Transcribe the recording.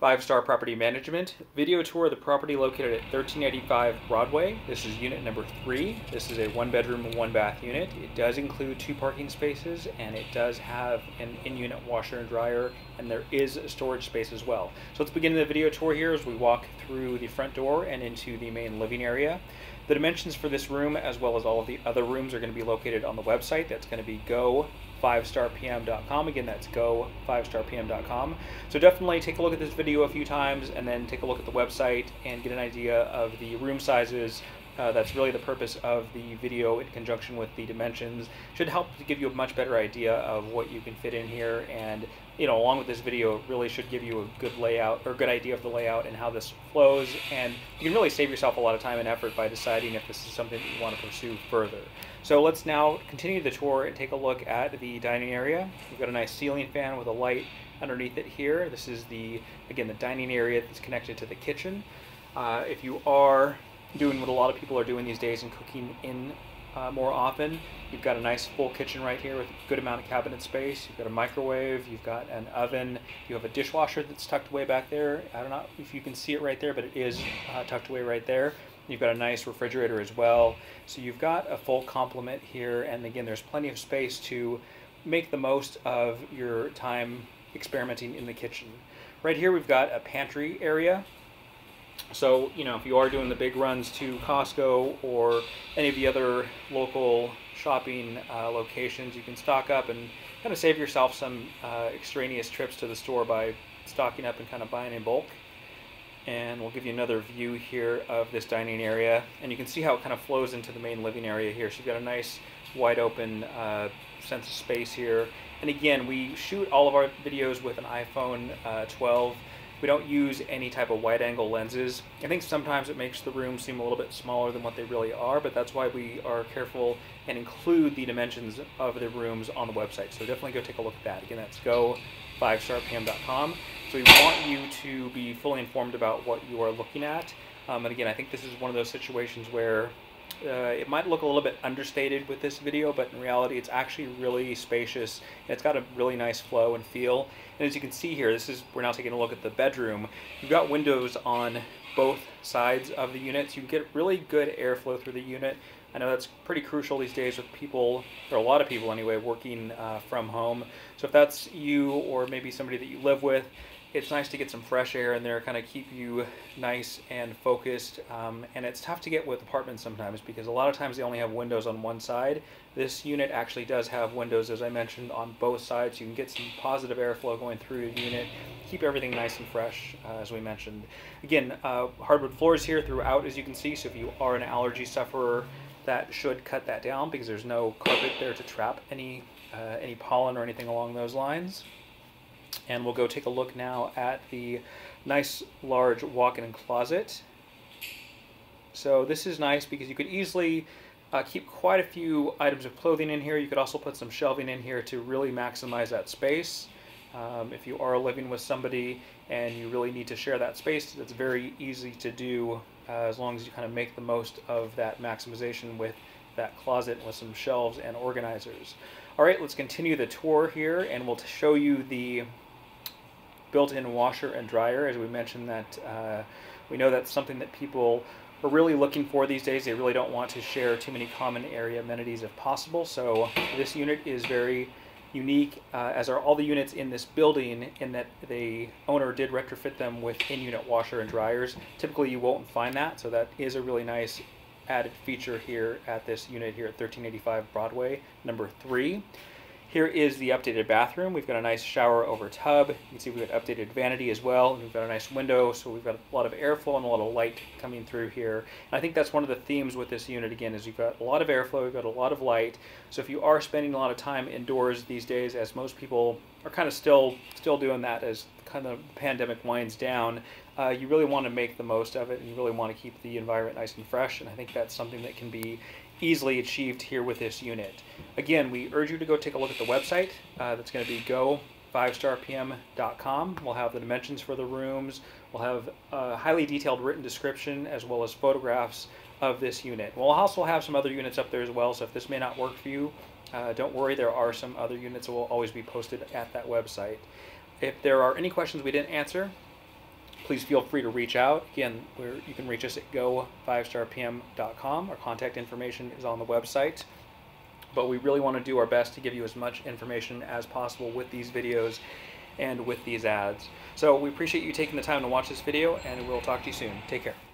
Five Star Property Management video tour of the property located at 1385 Broadway. This is unit number three. This is a one bedroom, one bath unit. It does include two parking spaces and it does have an in unit washer and dryer, and there is a storage space as well. So let's begin the video tour here as we walk through the front door and into the main living area. The dimensions for this room, as well as all of the other rooms, are going to be located on the website. That's going to be go5starpm.com. Again, that's go5starpm.com. So definitely take a look at this video a few times and then take a look at the website and get an idea of the room sizes, uh, that's really the purpose of the video in conjunction with the dimensions. Should help to give you a much better idea of what you can fit in here and you know along with this video really should give you a good layout or good idea of the layout and how this flows and you can really save yourself a lot of time and effort by deciding if this is something that you want to pursue further. So let's now continue the tour and take a look at the dining area. We've got a nice ceiling fan with a light underneath it here. This is the, again, the dining area that's connected to the kitchen. Uh, if you are doing what a lot of people are doing these days and cooking in uh, more often. You've got a nice full kitchen right here with a good amount of cabinet space. You've got a microwave, you've got an oven, you have a dishwasher that's tucked away back there. I don't know if you can see it right there, but it is uh, tucked away right there. You've got a nice refrigerator as well. So you've got a full complement here, and again, there's plenty of space to make the most of your time experimenting in the kitchen. Right here, we've got a pantry area so, you know, if you are doing the big runs to Costco or any of the other local shopping uh, locations, you can stock up and kind of save yourself some uh, extraneous trips to the store by stocking up and kind of buying in bulk. And we'll give you another view here of this dining area. And you can see how it kind of flows into the main living area here. So you've got a nice wide open uh, sense of space here. And again, we shoot all of our videos with an iPhone uh, 12 we don't use any type of wide angle lenses. I think sometimes it makes the room seem a little bit smaller than what they really are, but that's why we are careful and include the dimensions of the rooms on the website. So definitely go take a look at that. Again, that's go5starpm.com. So we want you to be fully informed about what you are looking at. Um, and again, I think this is one of those situations where uh, it might look a little bit understated with this video, but in reality it's actually really spacious. And it's got a really nice flow and feel. And as you can see here, this is we're now taking a look at the bedroom. You've got windows on both sides of the unit, so you get really good airflow through the unit. I know that's pretty crucial these days with people, or a lot of people anyway, working uh, from home. So if that's you or maybe somebody that you live with, it's nice to get some fresh air in there, kind of keep you nice and focused. Um, and it's tough to get with apartments sometimes because a lot of times they only have windows on one side. This unit actually does have windows, as I mentioned, on both sides. You can get some positive airflow going through the unit, keep everything nice and fresh, uh, as we mentioned. Again, uh, hardwood floors here throughout, as you can see. So if you are an allergy sufferer, that should cut that down because there's no carpet there to trap any uh, any pollen or anything along those lines. And we'll go take a look now at the nice large walk-in closet. So this is nice because you could easily uh, keep quite a few items of clothing in here. You could also put some shelving in here to really maximize that space. Um, if you are living with somebody and you really need to share that space, that's very easy to do uh, as long as you kind of make the most of that maximization with that closet with some shelves and organizers. All right, let's continue the tour here and we'll show you the built-in washer and dryer. As we mentioned that uh, we know that's something that people are really looking for these days. They really don't want to share too many common area amenities if possible. So this unit is very unique, uh, as are all the units in this building, in that the owner did retrofit them with in-unit washer and dryers. Typically you won't find that, so that is a really nice added feature here at this unit here at 1385 Broadway, number three. Here is the updated bathroom. We've got a nice shower over tub. You can see we've got updated vanity as well. We've got a nice window, so we've got a lot of airflow and a lot of light coming through here. And I think that's one of the themes with this unit again is you've got a lot of airflow, you've got a lot of light. So if you are spending a lot of time indoors these days, as most people are kind of still still doing that as kind of the pandemic winds down, uh, you really want to make the most of it and you really want to keep the environment nice and fresh. And I think that's something that can be easily achieved here with this unit. Again, we urge you to go take a look at the website. Uh, that's going to be go5starpm.com. We'll have the dimensions for the rooms. We'll have a highly detailed written description as well as photographs of this unit. We'll also have some other units up there as well, so if this may not work for you, uh, don't worry, there are some other units that will always be posted at that website. If there are any questions we didn't answer, please feel free to reach out. Again, where you can reach us at go5starpm.com. Our contact information is on the website. But we really want to do our best to give you as much information as possible with these videos and with these ads. So we appreciate you taking the time to watch this video, and we'll talk to you soon. Take care.